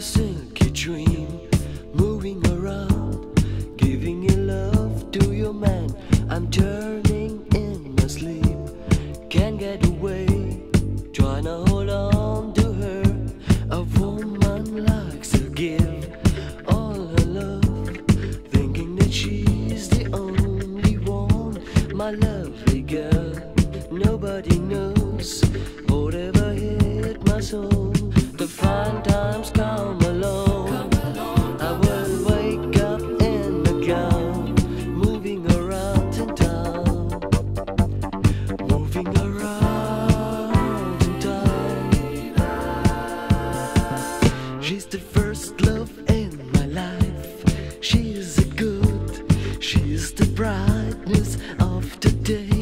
a silky dream, moving around, giving your love to your man. I'm turning in my sleep, can't get away, trying to hold on to her. A woman likes to give all her love, thinking that she's the only one, my lovely girl. Nobody knows what whatever hit my soul. The fine times come along. I will wake up in the gown, moving around in town, moving around in town. She's the first love in my life. She's a good, she's the brightness of the day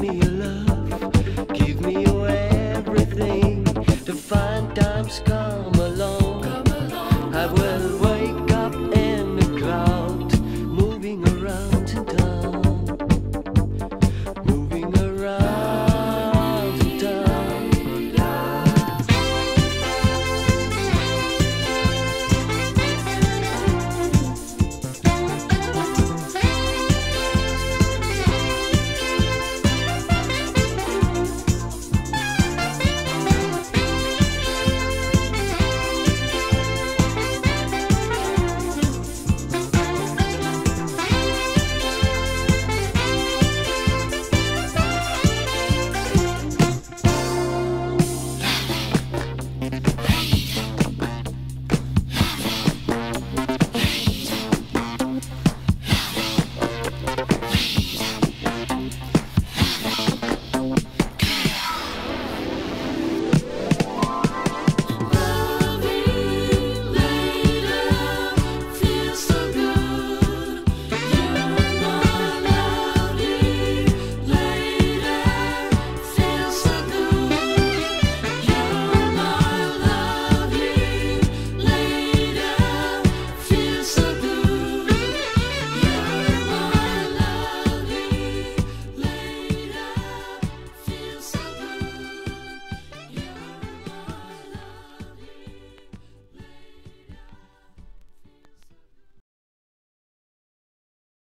Give me your love, give me your everything. The fine times come along. I will wake up in the crowd, moving around in town.